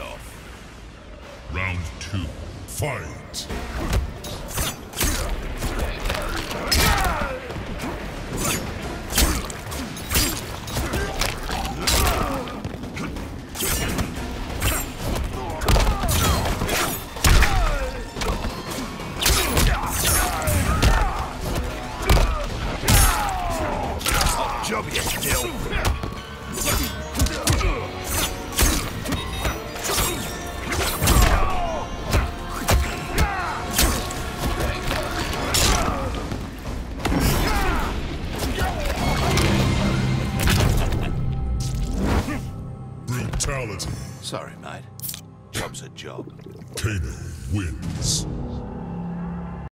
off. Round two, fight! Job you still. fatality. Sorry, mate. Job's a job. Kano wins.